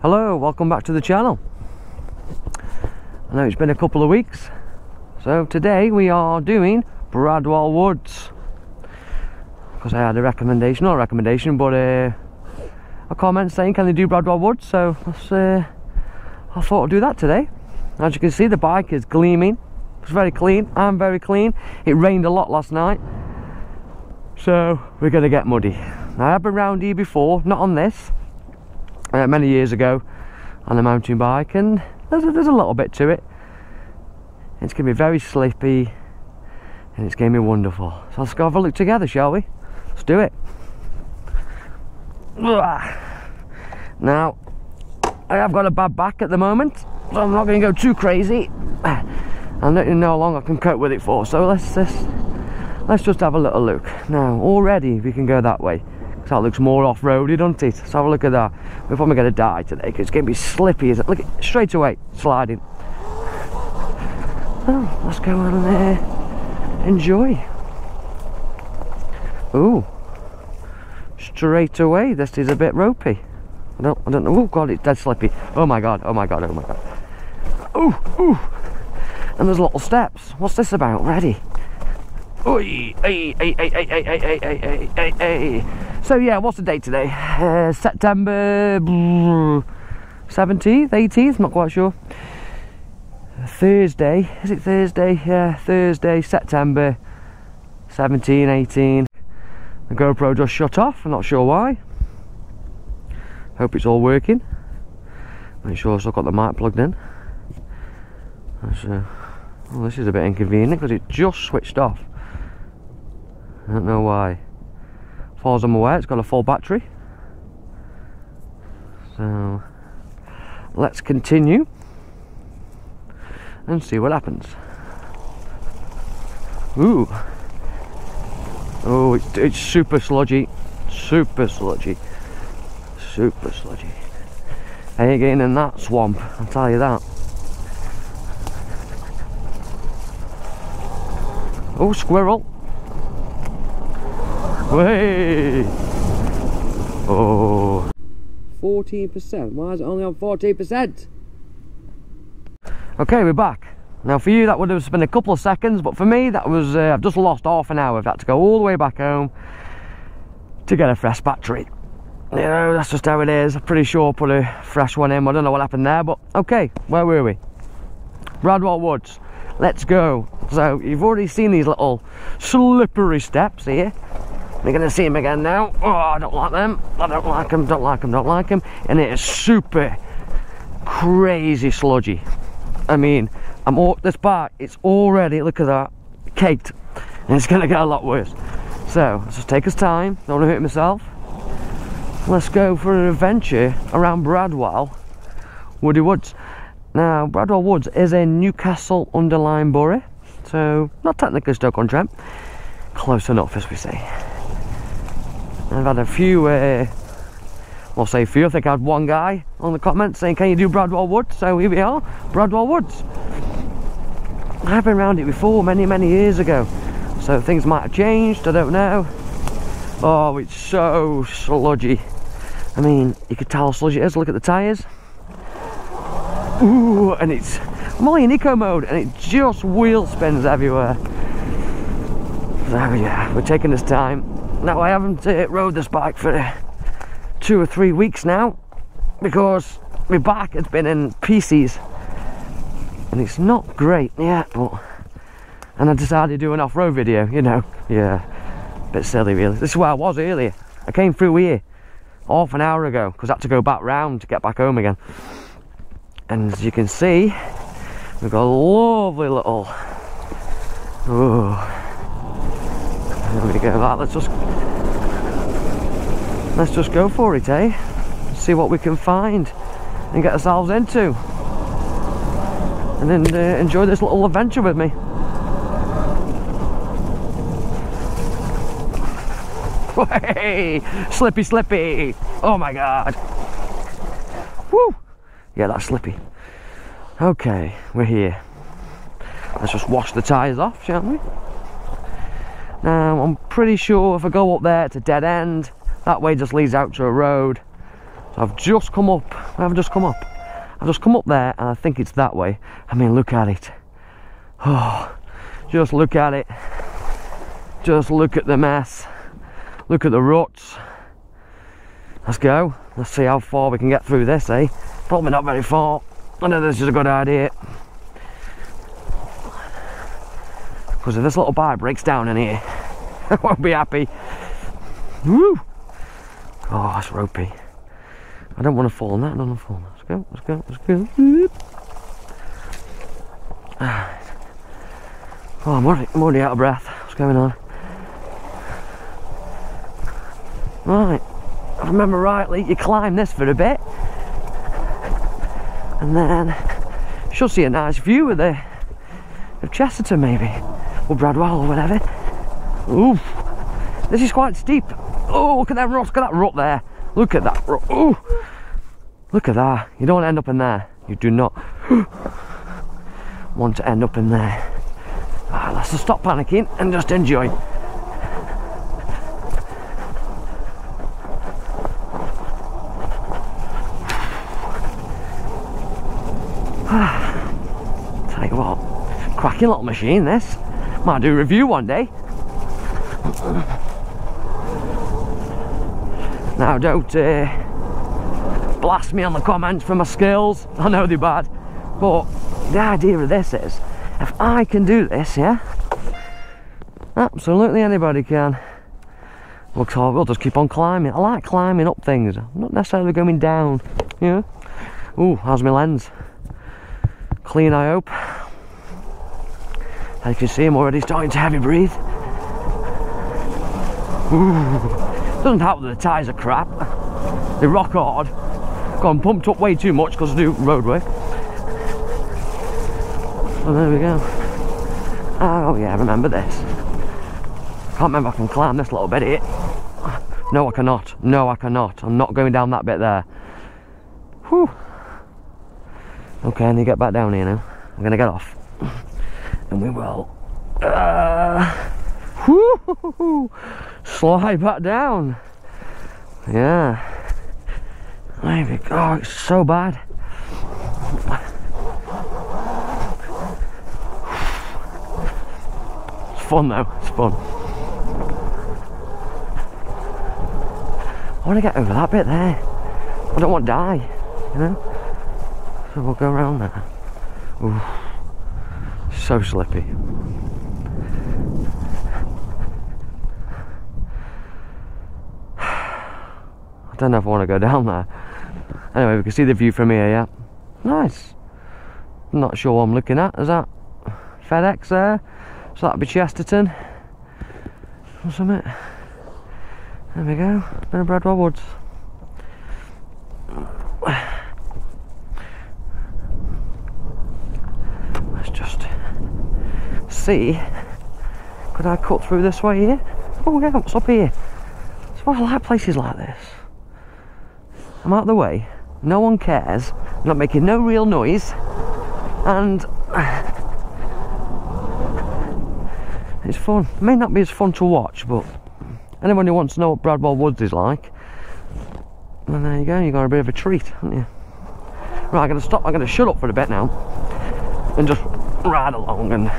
Hello, welcome back to the channel. I know it's been a couple of weeks, so today we are doing Bradwell Woods. Because I had a recommendation, not a recommendation, but uh, a comment saying can they do Bradwell Woods, so uh, I thought I'd do that today. As you can see, the bike is gleaming. It's very clean. I'm very clean. It rained a lot last night, so we're going to get muddy. Now, I've been round here before, not on this, uh, many years ago on a mountain bike and there's a, there's a little bit to it. It's going to be very slippy and it's going to be wonderful. So let's go have a look together shall we? Let's do it. Now I have got a bad back at the moment so I'm not going to go too crazy. Not you know how long I can cope with it for so let's just let's just have a little look. Now already we can go that way that looks more off-roady, doesn't it? Let's have a look at that. Before We're probably going to die today because it's going to be slippy, is it? Look, straight away, sliding. Oh, let's go on there. Uh, enjoy. Ooh. Straight away, this is a bit ropey. I don't, I don't know. Oh, God, it's dead slippy. Oh, my God. Oh, my God. Oh, my God. Ooh, ooh. And there's little steps. What's this about? Ready. Oi, hey, hey, hey, hey, hey, hey, hey, hey, hey, hey. So yeah, what's the date today? Uh, September 17th, 18th, not quite sure. Thursday, is it Thursday? Yeah, Thursday, September 17, 18. The GoPro just shut off, I'm not sure why. Hope it's all working. Make sure I've still got the mic plugged in. Uh, well, this is a bit inconvenient because it just switched off. I don't know why. As far as I'm aware, it's got a full battery. So, let's continue and see what happens. Ooh. Oh, it's, it's super sludgy. Super sludgy. Super sludgy. I ain't getting in that swamp, I'll tell you that. Oh, squirrel. Way! Oh. 14%. Why is it only on 14%? Okay, we're back. Now for you that would have been a couple of seconds, but for me that was, uh, I've just lost half an hour. I've had to go all the way back home to get a fresh battery. You know, that's just how it is. I'm pretty sure I put a fresh one in. I don't know what happened there, but okay, where were we? Bradwell Woods. Let's go. So you've already seen these little slippery steps here. We're going to see him again now. Oh, I don't like them. I don't like them, don't like them, don't like them. And it is super crazy sludgy. I mean, I'm all, this part, it's already, look at that, caked. And it's going to get a lot worse. So, let's just take us time. Don't want to hurt myself. Let's go for an adventure around Bradwell, Woody Woods. Now, Bradwell Woods is in Newcastle Under Lyme Borough. So, not technically Stoke-on-Trent. Close enough, as we say. I've had a few, uh, well, say a few, I think I had one guy on the comments saying, can you do Bradwell Woods? So here we are, Bradwell Woods. I've been around it before, many, many years ago. So things might have changed, I don't know. Oh, it's so sludgy. I mean, you could tell how sludgy it is, look at the tyres. Ooh, and it's, I'm only in eco mode, and it just wheel spins everywhere. So yeah, we're taking this time now I haven't uh, rode this bike for uh, two or three weeks now because my back has been in pieces. And it's not great yet but and I decided to do an off-road video you know. Yeah bit silly really. This is where I was earlier. I came through here half an hour ago because I had to go back round to get back home again. And as you can see we've got a lovely little oh there we go that let's just let's just go for it eh? See what we can find and get ourselves into. And then uh, enjoy this little adventure with me. Hey slippy slippy. Oh my god. Woo! yeah that's slippy. Okay we're here. Let's just wash the tyres off shall we now I'm pretty sure if I go up there it's a dead end that way just leads out to a road so I've just come up. I haven't just come up. I've just come up there and I think it's that way. I mean, look at it. Oh, just look at it. Just look at the mess. Look at the ruts. Let's go. Let's see how far we can get through this, eh? Probably not very far. I know this is a good idea. Because if this little bike breaks down in here, I won't be happy. Woo! Oh, that's ropey. I don't want to fall on that, I don't want to fall on that. Let's go, let's go, let's go. Whoop. Oh, I'm already, I'm already out of breath. What's going on? Right, I remember rightly, you climb this for a bit. And then should see a nice view of the of Chesterton maybe. Or Bradwell or whatever. Ooh, this is quite steep. Oh, look at that rut, look at that rut there. Look at that rut. Ooh, look at that. You don't want to end up in there. You do not want to end up in there. Ah, let's just stop panicking and just enjoy. Tell you what, cracking little machine this. Might do a review one day. Now don't uh, blast me on the comments for my skills. I know they're bad. But the idea of this is, if I can do this, yeah, absolutely anybody can. We'll, we'll just keep on climbing. I like climbing up things, I'm not necessarily going down. Yeah. Ooh, how's my lens? Clean, I hope. As you can see, I'm already starting to heavy breathe. Ooh. Doesn't help that the tyres are crap. They rock hard. Gone pumped up way too much because of the roadway. Oh, there we go. Oh yeah, remember this. Can't remember if I can climb this little bit here. No, I cannot. No, I cannot. I'm not going down that bit there. Whew. Okay, I need to get back down here now. I'm gonna get off. And we will. Uh, whoo, slide back down. Yeah. Maybe. Oh, it's so bad. It's fun though. It's fun. I want to get over that bit there. I don't want to die, you know? So we'll go around there. Ooh, so slippy. Don't know if I want to go down there. Anyway, we can see the view from here, yeah. Nice. Not sure what I'm looking at. Is that FedEx there? So that'd be Chesterton. Or something. There we go. Bit of Bradwell Woods. Let's just see. Could I cut through this way here? Oh yeah, what's up here? That's why I like places like this. I'm out of the way, no one cares, I'm not making no real noise, and it's fun. It may not be as fun to watch, but anyone who wants to know what Bradwell Woods is like, then there you go, you got a bit of a treat, haven't you? Right, I'm gonna stop, I'm gonna shut up for a bit now and just ride along and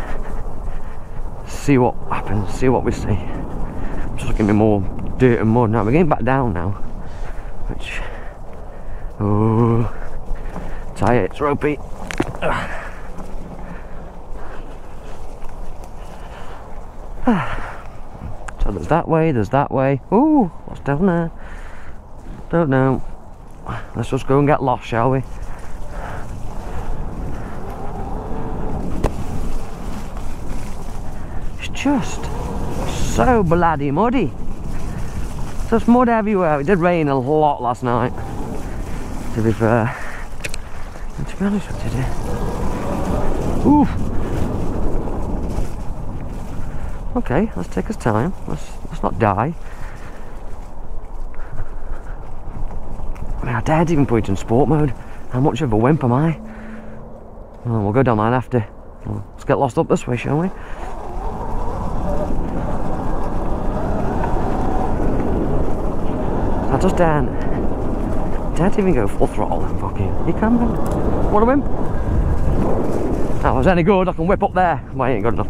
see what happens, see what we see. Just looking at more dirt and mud now. We're getting back down now, which oh, tight, it's ropey. So there's that way, there's that way. Ooh, what's down there? Don't know. Let's just go and get lost, shall we? It's just so bloody muddy. Just mud everywhere. It did rain a lot last night, to be fair. And to be honest with you, oof. Okay, let's take us time. Let's let's not die. I mean, I dared even put it in sport mode. How much of a wimp am I? Well, we'll go down line after. let's get lost up this way, shall we? I just don't can't even go full throttle and fucking. You can, man. What a wimp. That was any good, I can whip up there. But I ain't good enough.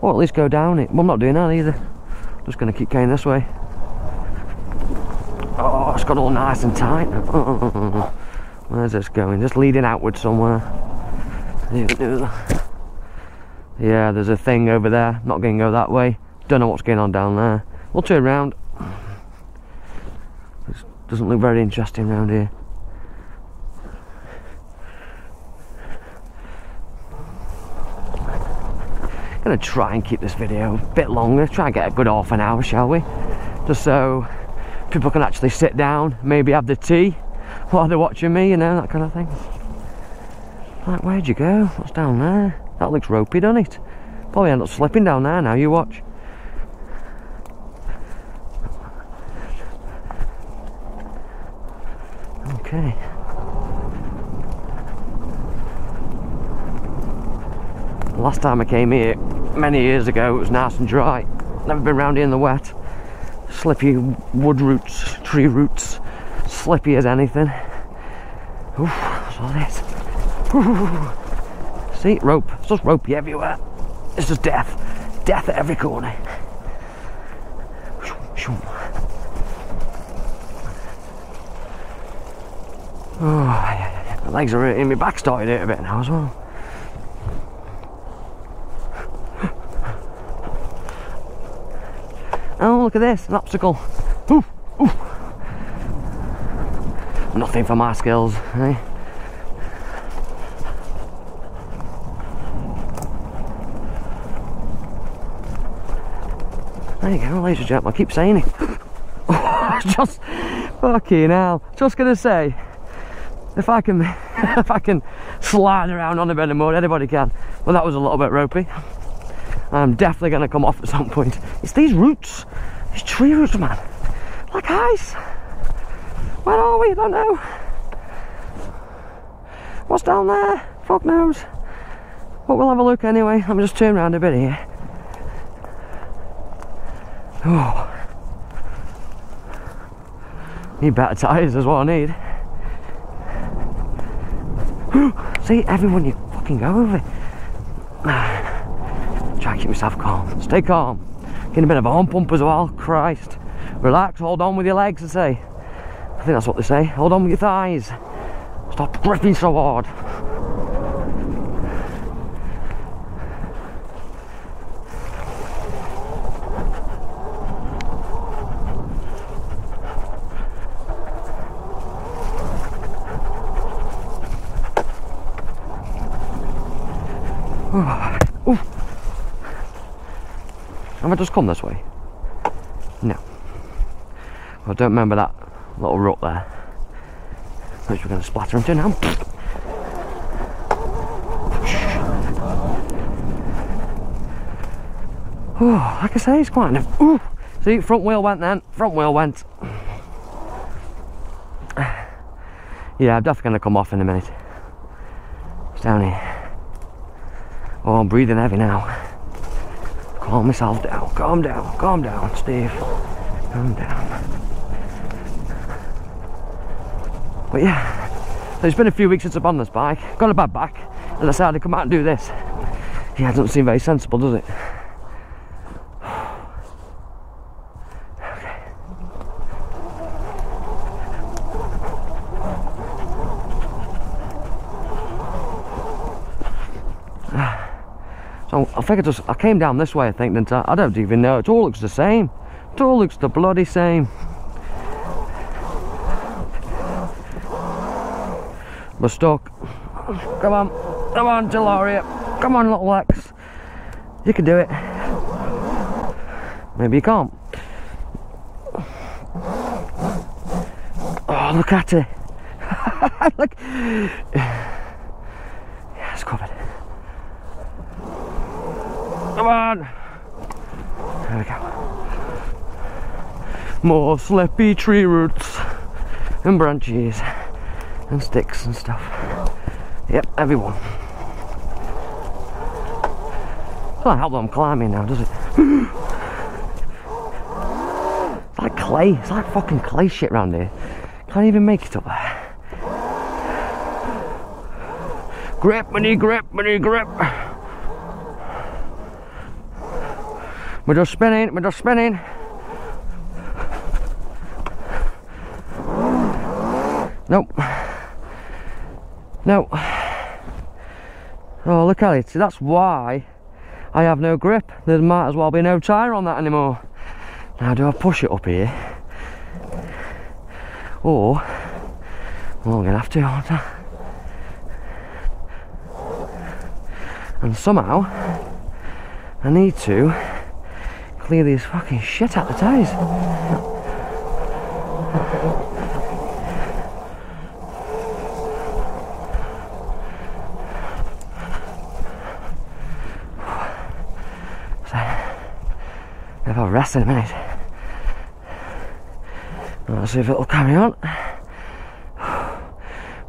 Or at least go down it. Well, I'm not doing that either. Just gonna keep going this way. Oh, it's got all nice and tight. Where's this going? Just leading outward somewhere. Yeah, there's a thing over there. Not going to go that way. Don't know what's going on down there. We'll turn around. Doesn't look very interesting around here. Gonna try and keep this video a bit longer. Try and get a good half an hour, shall we? Just so people can actually sit down, maybe have the tea while they're watching me, you know, that kind of thing. Like, where'd you go? What's down there? That looks ropey, doesn't it? Probably end up slipping down there now, you watch. Okay. Last time I came here, many years ago, it was nice and dry. Never been round here in the wet. Slippy wood roots, tree roots, slippy as anything. Oof, what's all this? Ooh. See, rope. It's just ropey everywhere. It's just death. Death at every corner. Oh, my legs are hurting. My back started hurt a bit now as well. Oh, look at this, an obstacle. Ooh, ooh. Nothing for my skills, eh? There you go, ladies and gentlemen, I keep saying it. just fucking hell. Just gonna say, if I can if I can slide around on a bit of mud, anybody can. Well, that was a little bit ropey. I'm definitely gonna come off at some point. It's these roots, these tree roots, man. Like ice. Where are we? I don't know. What's down there? Fuck knows. But we'll have a look anyway. I'm just turn around a bit here. Oh. Need better tyres is what I need. See, everyone you fucking go over. Try and keep myself calm. Stay calm. Getting a bit of a hump pump as well. Christ. Relax, hold on with your legs, I say. I think that's what they say. Hold on with your thighs. Stop gripping so hard. Have I just come this way? No. I don't remember that little rut there. Which we're going to splatter into now. Oh, like I say, it's quite enough. Ooh. See, front wheel went then. Front wheel went. Yeah, I'm definitely going to come off in a minute. It's down here. Oh, I'm breathing heavy now. Calm myself down. Calm down. Calm down, Steve. Calm down. But yeah, so it's been a few weeks since I've on this bike. Got a bad back, and I decided to come out and do this. Yeah, it doesn't seem very sensible, does it? Think I just, I came down this way I think, didn't I? I don't even know, it all looks the same. It all looks the bloody same. We're stuck. Come on, come on Talaria. Come on little Lex. You can do it. Maybe you can't. Oh, look at it. look. Yeah, it's covered. Come on. There we go. More slippy tree roots and branches and sticks and stuff. Yep, everyone. Doesn't help that I'm climbing now, does it? it's like clay. It's like fucking clay shit around here. Can't even make it up there. Grip, mini grip, mini grip. We're just spinning, we're just spinning. Nope. No. Oh, look at it. See, that's why I have no grip. There might as well be no tyre on that anymore. Now, do I push it up here? Or, well, I'm going to have to, aren't I? And somehow, I need to clear these fucking shit out the tyres. If I'll rest in a minute. Let's see if it'll carry on.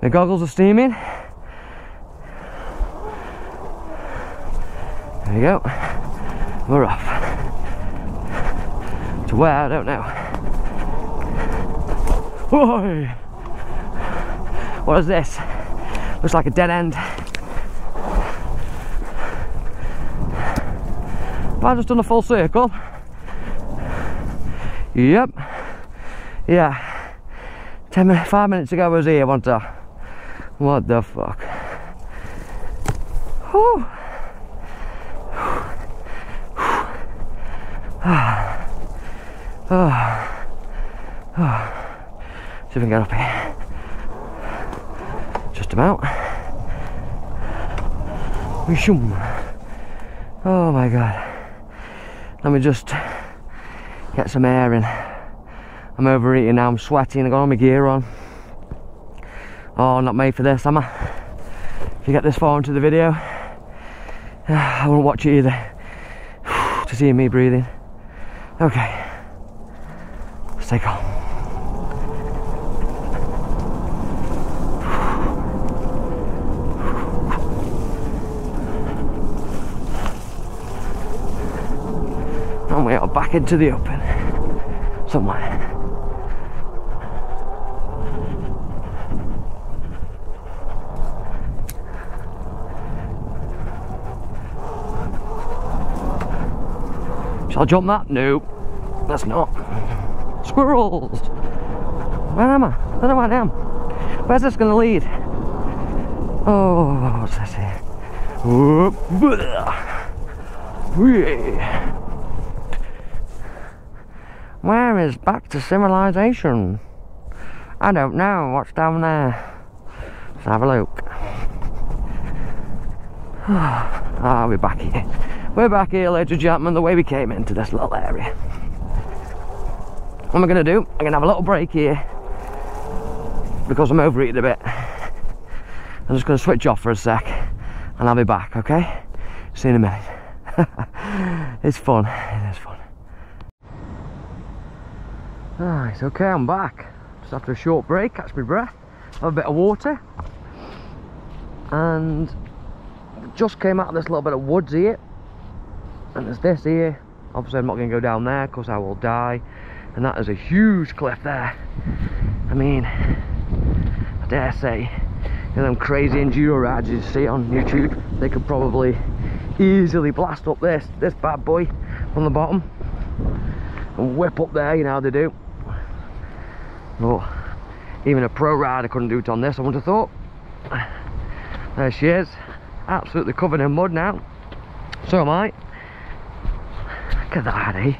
The goggles are steaming. There you go. We're off. To where, I don't know. Whoa! What is this? Looks like a dead end. Have I just done a full circle? Yep. Yeah. Ten minutes, five minutes ago I was here, wasn't I? What the fuck? Whew. Can get up here. Just about. Oh my god. Let me just get some air in. I'm overeating now, I'm sweating, I've got all my gear on. Oh, not made for this, am I? If you get this far into the video, I won't watch it either. to see me breathing. Okay. Stay calm. And we are back into the open. Somewhere. Shall I jump that? No, that's not. Squirrels! Where am I? I don't know where I am. Where's this going to lead? Oh, what's this here? Whoop, Is back to civilization? I don't know. What's down there? Let's have a look. Ah, I'll be back here. We're back here, ladies and gentlemen, the way we came into this little area. What am I going to do? I'm going to have a little break here because I'm overeating a bit. I'm just going to switch off for a sec and I'll be back, okay? See you in a minute. It is fun. Alright, okay, I'm back. Just after a short break, catch my breath, have a bit of water. And just came out of this little bit of woods here. And there's this here. Obviously I'm not going to go down there because I will die. And that is a huge cliff there. I mean I dare say you know them crazy enduro rides you see on YouTube they could probably easily blast up this this bad boy on the bottom and whip up there you know how they do but even a pro rider couldn't do it on this I would have thought there she is absolutely covered in mud now so am I Look at that, eh?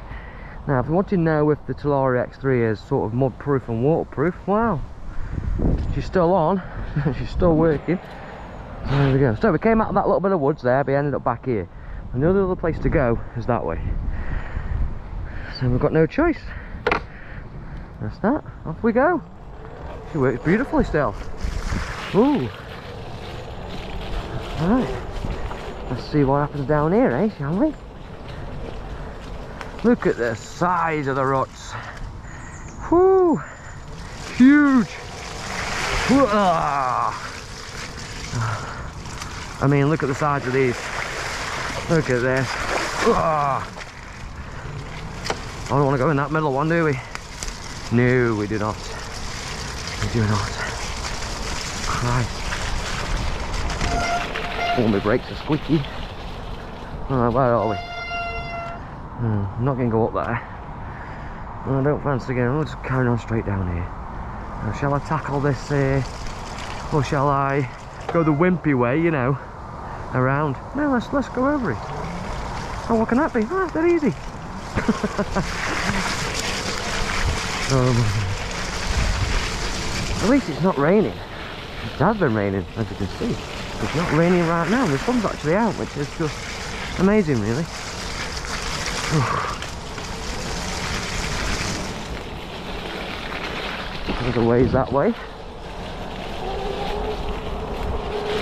Now, if you want to know if the Talaria X3 is sort of mud proof and waterproof, well, she's still on, she's still working. There we go. So we came out of that little bit of woods there, we ended up back here. And the other place to go is that way. So we've got no choice. That's that. Off we go. She works beautifully still. Ooh. Alright. Let's see what happens down here, eh, shall we? Look at the size of the ruts. Whoo! Huge! I mean, look at the size of these. Look at this. I don't want to go in that middle one, do we? No, we do not. We do not. Christ. All my brakes are squeaky. Where are we? Hmm, I'm not going to go up there. I don't fancy going. I'll just carry on straight down here. Now, shall I tackle this uh, or shall I go the wimpy way, you know, around? No, let's let's go over it. Oh, what can that be? Ah, that easy. um, at least it's not raining. It has been raining, as you can see. It's not raining right now. The sun's actually out, which is just amazing, really. There's a ways that way.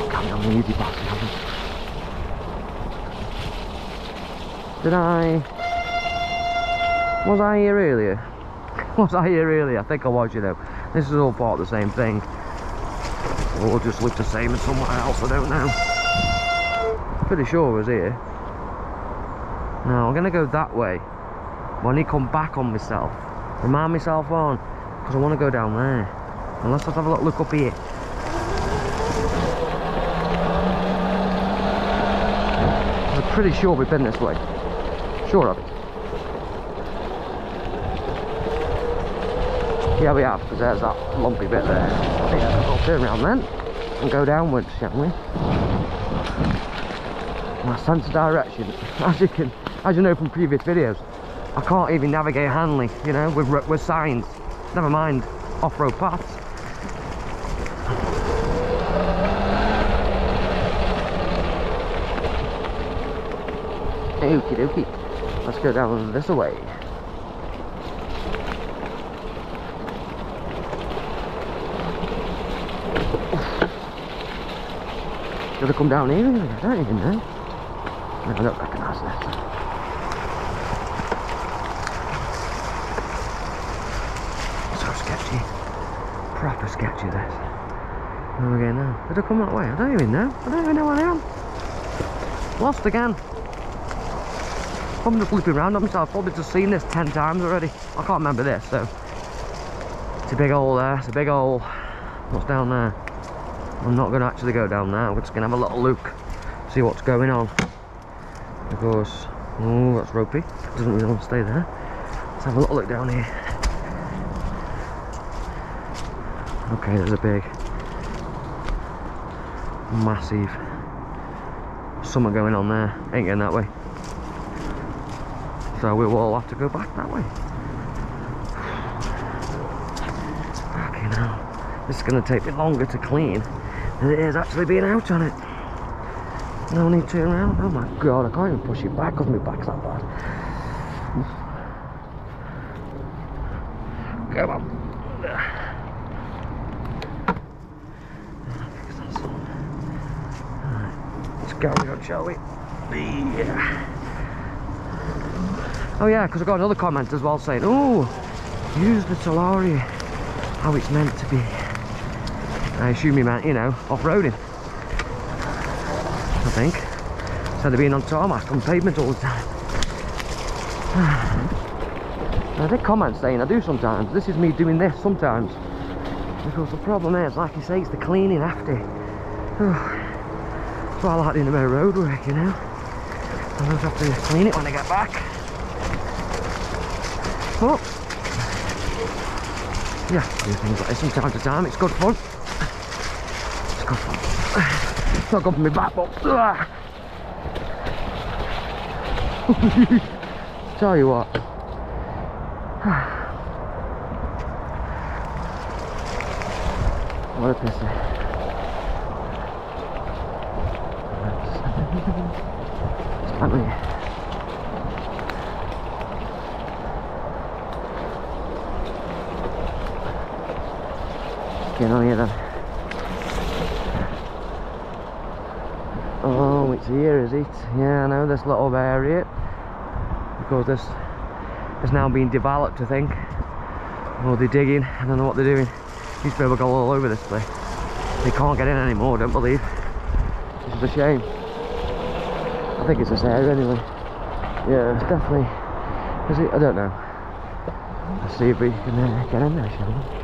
Come on, the easy bastard. Did I... Was I here earlier? Was I here earlier? I think I was, you know. This is all part of the same thing. Or just look the same as somewhere else, I don't know. Pretty sure I was here. Now, I'm going to go that way. I need come back on myself. Remind myself on. Because I want to go down there. And let's just have a look up here. I'm pretty sure we've been this way. Sure of it. Yeah, we have, because there's that lumpy bit there. Yeah, we'll turn around then and go downwards, shall we? My sense of direction, as you can, as you know from previous videos, I can't even navigate handling, you know, with, with signs. Never mind off-road paths. Okie dokie. Let's go down this way. Should I come down here? I don't even know. No, I don't recognise that. So sketchy. Proper sketchy this. Where am I going now? Did I come that way? I don't even know. I don't even know where I am. Lost again. I'm just looping around on myself. Probably just seen this 10 times already. I can't remember this, so. It's a big hole there. It's a big hole. What's down there? I'm not going to actually go down there. We're just going to have a little look. See what's going on. Because, oh, that's ropey. Doesn't really want to stay there. Let's have a little look down here. Okay, there's a big, massive something going on there. Ain't going that way. So we will all have to go back that way. Okay, now this is going to take me longer to clean than it is actually being out on it. No need to turn around. Oh my god, I can't even push it back because my back's that bad. Come on. Let's carry on, shall we? Yeah. Oh yeah, because I got another comment as well saying, oh, use the Talaria how it's meant to be. I assume he meant, you know, off-roading. I think. Instead of being on tarmac, on pavement all the time. I did comment saying I do sometimes. This is me doing this sometimes. Because the problem is, like you say, it's the cleaning after. That's why I like doing a bit of road work, you know. I just have to clean it when I get back. But, yeah, do things like this from time to time. It's good fun. Fun. It's not good for me back, but... Tell you what. what a pissy. Let me. Get on here then. Here, is it? Yeah, I know this little area. Because this is now being developed, I think. Or they're digging, I don't know what they're doing. these people go all over this place. They can't get in anymore, I don't believe. this is a shame. I think it's this area anyway. Yeah, it's definitely. Is it? I don't know. Let's see if we can uh, get in there, shall we?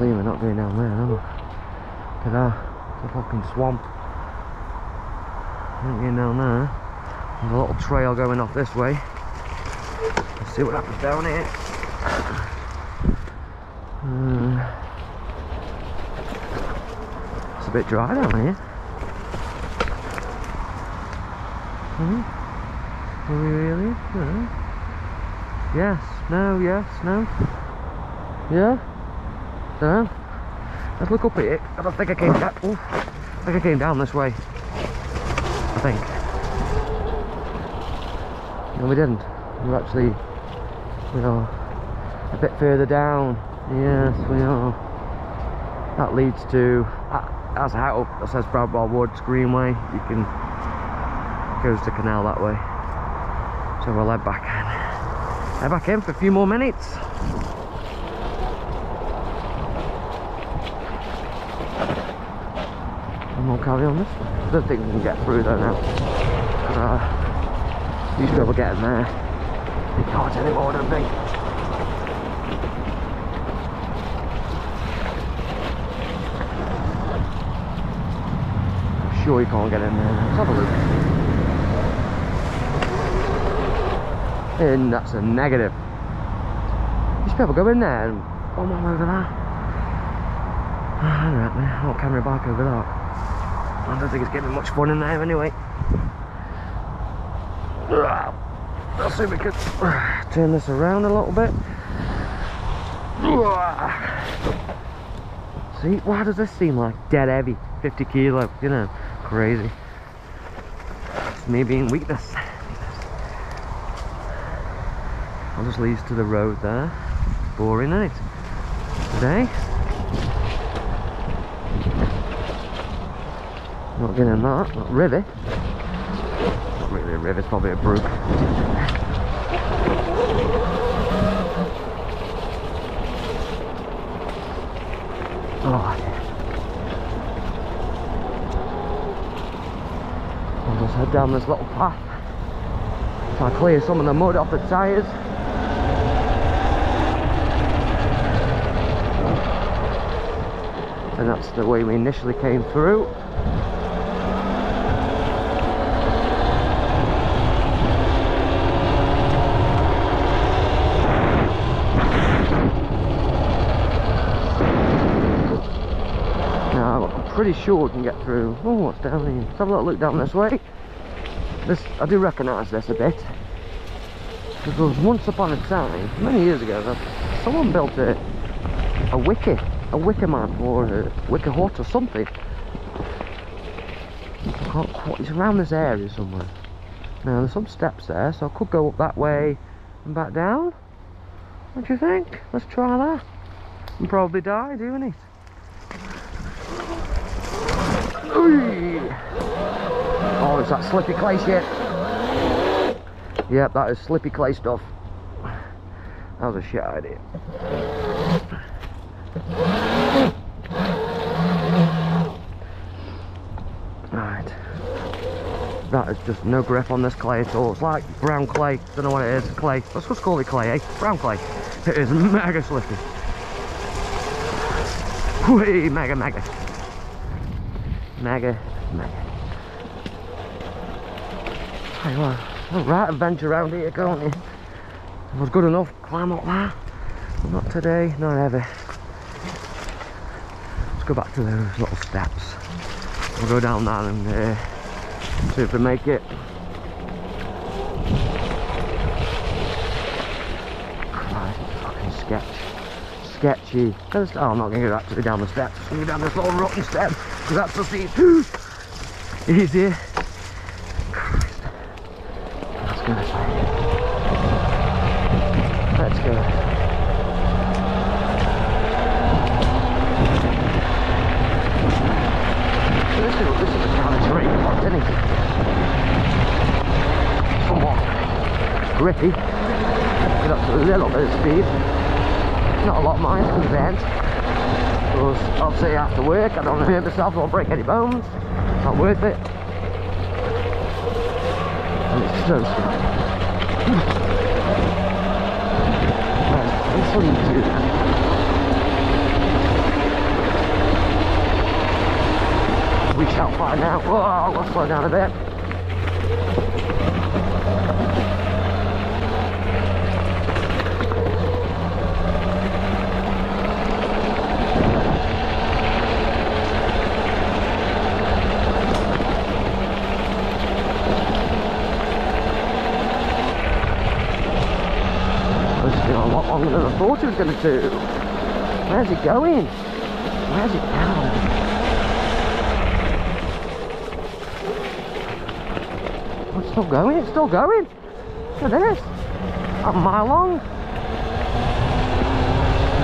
Wow, clear we're not going down there, are we? Look at that. It's a fucking swamp. Ain't going down there. There's a little trail going off this way. Let's see what happens down here. Uh, it's a bit dry down here. Hmm? Are we really? No. Yes, no, yes, no. Yeah? Let's look up here. I don't think I came down. Oof. I think I came down this way. I think. No, we didn't. We're actually, we are a bit further down. Yes, we are. That leads to, that- that's how that says Bradwell Woods Greenway. You can, goes to canal that way. So we'll head back in. Head back in for a few more minutes. And we'll carry on this way. I don't think we can get through though now. uh, used to be able to get in there. You can't anymore, I don't think. I'm sure you can't get in there. Let's have a look. And that's a negative. You should be able to go in there and oh my over there. Alright man, I'll camera back over that. I don't think it's getting much fun in there anyway. Let's see if we can turn this around a little bit. See, why does this seem like dead heavy? 50 kilo, you know, crazy. It's me being weakness. I'll just leads to the road there. Boring, isn't it? Today. Not getting that, not river. Not really a river, it's probably a brook. Oh, I'll just head down this little path. So I clear some of the mud off the tyres. And that's the way we initially came through. Now, I'm pretty sure we can get through. Oh, what's down here? Let's have a little look down this way. This, I do recognise this a bit. Because once upon a time, many years ago, someone built a, a wicket, a wicker man, or a wicker hut or something. Quite, it's around this area somewhere. Now, there's some steps there, so I could go up that way and back down. What do you think? Let's try that. And probably die doing it. Ooh. Oh, it's that slippy clay shit. Yep, that is slippy clay stuff. That was a shit idea. Right. That is just no grip on this clay at all. It's like brown clay. Don't know what it is. Clay. Let's just call it clay, eh? Brown clay. It is mega slippy. Whee, mega, mega. Mega, mega. Hey, well, right adventure around here, can't you? It was good enough. Climb up there. Not today, not ever. Let's go back to those little steps. We'll go down there and uh, see if we make it. Fucking sketch. Sketchy. Oh, I'm not going to go actually down the steps. I'm going down this little rotten step because that's just easy. Easier. Christ. Let's go this way. Let's go. This it? Somewhat grippy. Get up to a little bit of speed. Not a lot to the vent. Because obviously after work, I don't want to hurt myself, I don't break any bones. it's Not worth it. And it's so scary. It's funny to. We shall find out. Whoa, let's slow down a bit. This has been a lot longer going to do. Where's it going? Where's it now? Oh, it's still going, it's still going. Look at this. A mile long.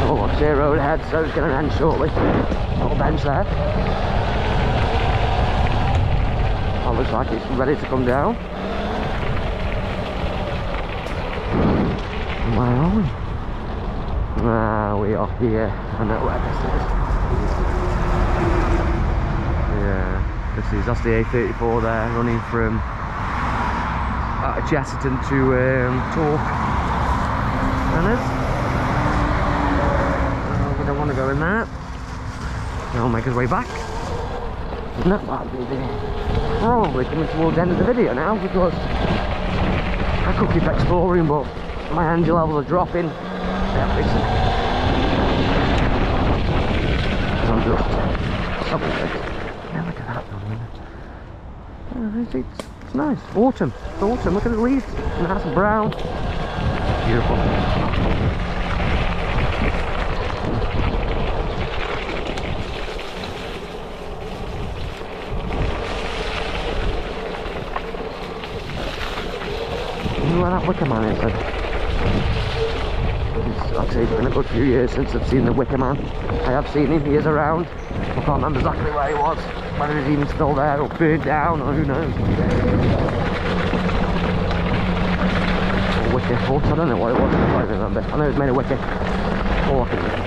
Oh, I see a road ahead, so it's going to end shortly. Little bench there. Oh, looks like it's ready to come down. Where are we? Ah, here. I know where this is. Yeah, this is that's the A34 there, running from out of Chesterton to um, Talke. Runners. Oh, we don't want to go in that. I'll make his way back. Not bad, be probably coming towards the end of the video now because I could keep exploring, but my energy levels are dropping. Yeah, just something. Yeah, look at that. It's, it's, it's nice. Autumn. It's autumn. Look at the leaves. Nice and brown. Beautiful. Where that Wicker Man is It's actually it's been a good few years since I've seen the Wicker Man. I have seen him, he is around. I can't remember exactly where he was, whether he's even still there or burned down or who knows. Or wicker horse, I don't know what it was, I can't remember. I know it was made of wicker. All I can remember.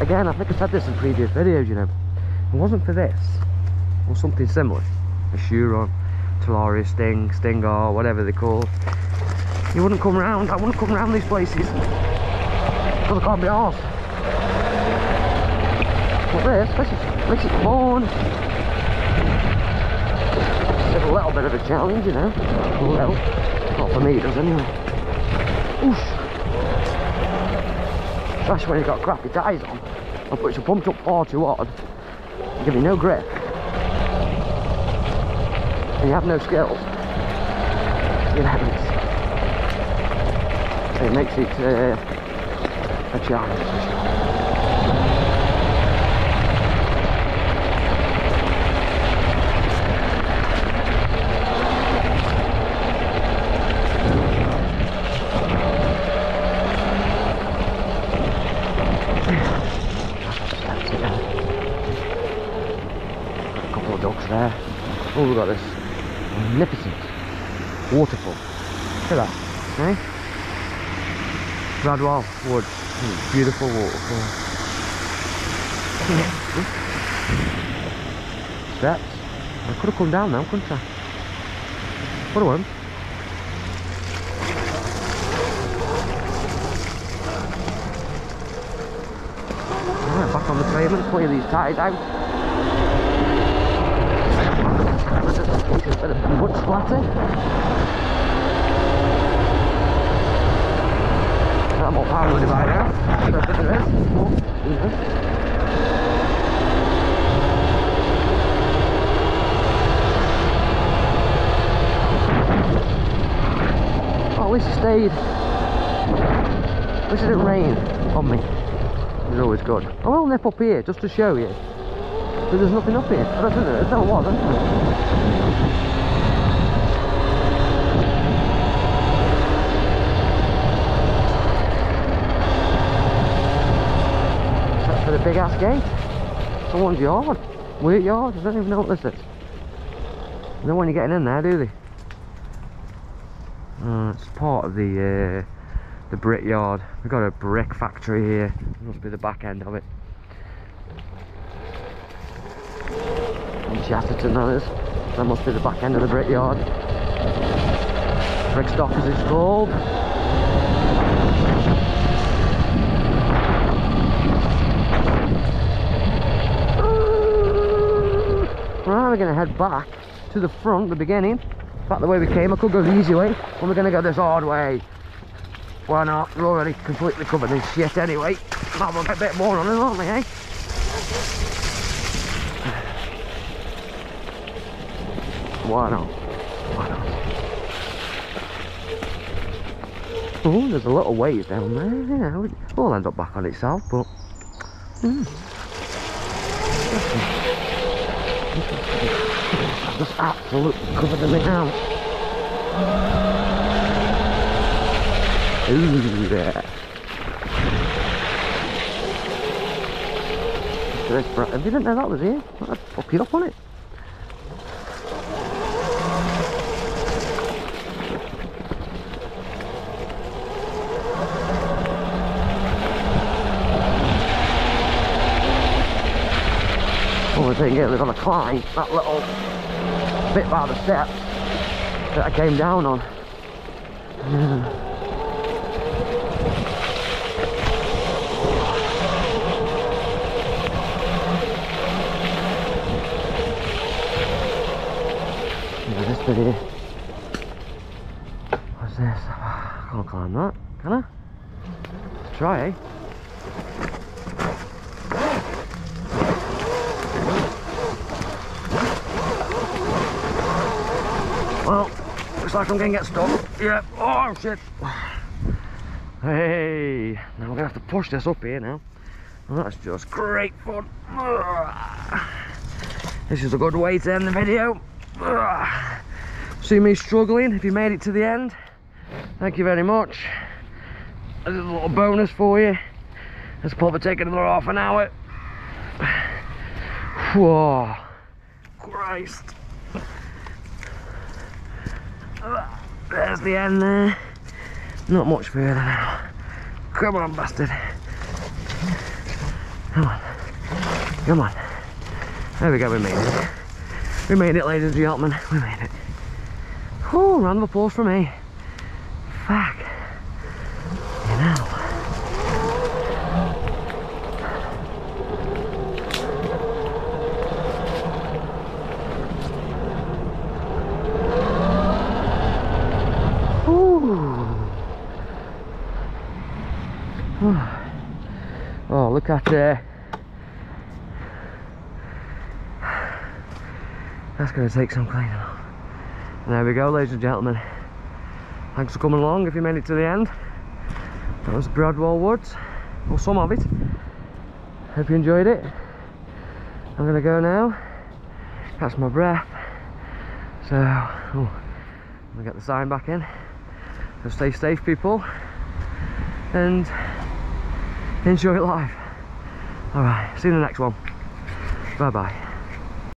Again, I think I said this in previous videos, you know. If it wasn't for this, or something similar, a Sur-Ron, Talaria Sting, Stingar, whatever they're called, you wouldn't come around, I wouldn't come around these places. Because I can't be arsed. But this, this is, this is. It's a little bit of a challenge, you know. Well. Not for me, it does anyway. Oosh. Especially when you've got crappy tyres on and puts your pumped up far too hard, give me no grip, and you have no skills, you know, it's, it makes it uh, a challenge. It there. Oh, we've got this magnificent waterfall. Look at that, eh? Bradwell Wood. Mm, Beautiful waterfall. Steps. I could have come down now, couldn't I? What a one. Right, back on the pavement, clear these tires out. Just a bit of mud splatter. I'm more power with it by now. So if there is, more, who knows? Oh, at least it stayed. At least it didn't rain on me. It's always good. I will nip up here just to show you. But there's nothing up here. I don't know. There's no was, isn't there? Except for the big ass gate. Someone's yard. Weird yard. I don't even know what this is. No one getting in there, do they? Uh, it's part of the uh, the brick yard. We've got a brick factory here. It must be the back end of it. In Chatterton that is. That must be the back end of the brick yard. Brickstock as it's called. Right, we're going to head back to the front, the beginning. Back the way we came. I could go the easy way, but we're going to go this hard way. Why not? We're already completely covered in shit anyway. Might get a bit more on it, aren't we, eh? Why not? Why not? Oh, there's a lot of waves down there. Yeah, it will end up back on itself, but. Hmm. Just absolutely covered in it now. Ooh, yeah. If you didn't know that was here, I'd fuck it up on it. thing here, we're going to climb that little bit by the steps that I came down on. Yeah. this bit here. What's this? I can't climb that, can I? Let's try, eh? Well, like I'm to get stuck. Yeah. Oh, shit. Hey, now we're to have to push this up here now. That's just great fun. This is a good way to end the video. See me struggling if you made it to the end. Thank you very much. a little bonus for you. Let's probably take another half an hour. Whoa. Christ. There's the end there. Not much further now. Come on, bastard. Come on. Come on. There we go, we made it. We made it, ladies and gentlemen. We made it. Oh, round of applause for me. Fuck. You know. oh, look at uh, that's going to take some cleaning off. There we go, ladies and gentlemen. Thanks for coming along if you made it to the end. That was Bradwell Woods, or some of it. Hope you enjoyed it. I'm going to go now, catch my breath. So, oh, I'm going to get the sign back in. So stay safe, people. And enjoy life. Alright, see you in the next one. Bye bye.